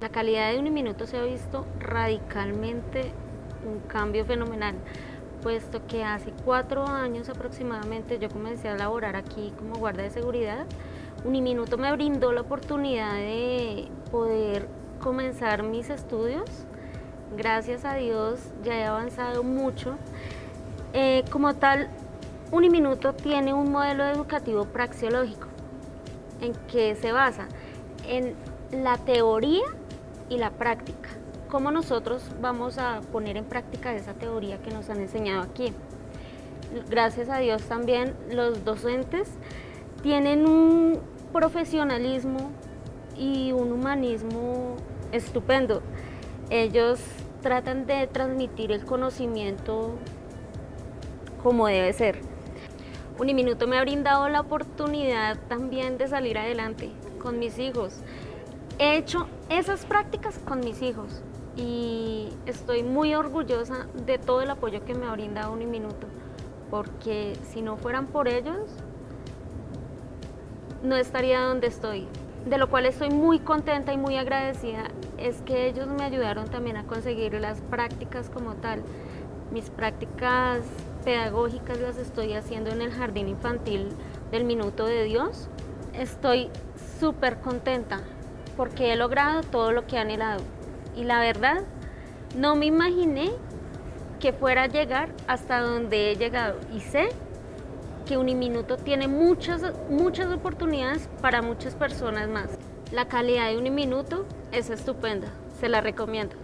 La calidad de Uniminuto se ha visto radicalmente un cambio fenomenal, puesto que hace cuatro años aproximadamente yo comencé a laborar aquí como guardia de seguridad. Uniminuto me brindó la oportunidad de poder comenzar mis estudios. Gracias a Dios ya he avanzado mucho. Eh, como tal, Uniminuto tiene un modelo educativo praxeológico. ¿En qué se basa? En la teoría y la práctica. ¿Cómo nosotros vamos a poner en práctica esa teoría que nos han enseñado aquí? Gracias a Dios también los docentes tienen un profesionalismo y un humanismo estupendo. Ellos tratan de transmitir el conocimiento como debe ser. Uniminuto me ha brindado la oportunidad también de salir adelante con mis hijos. He hecho esas prácticas con mis hijos y estoy muy orgullosa de todo el apoyo que me ha brindado Uniminuto, porque si no fueran por ellos, no estaría donde estoy. De lo cual estoy muy contenta y muy agradecida es que ellos me ayudaron también a conseguir las prácticas como tal. Mis prácticas pedagógicas las estoy haciendo en el jardín infantil del Minuto de Dios. Estoy súper contenta porque he logrado todo lo que he anhelado. Y la verdad, no me imaginé que fuera a llegar hasta donde he llegado. Y sé que Uniminuto tiene muchas, muchas oportunidades para muchas personas más. La calidad de Uniminuto es estupenda, se la recomiendo.